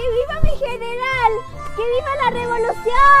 Que viva mi general! ¡Que viva la revolución!